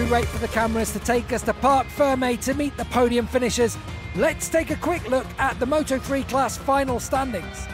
We wait for the cameras to take us to Parc Ferme to meet the podium finishers, let's take a quick look at the Moto3 class final standings.